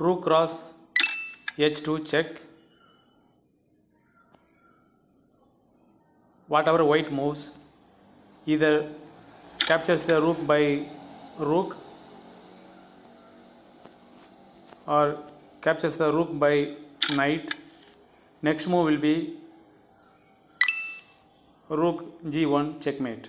rook cross h2 check. Whatever white moves either captures the rook by rook or captures the rook by knight. Next move will be rook g1 checkmate.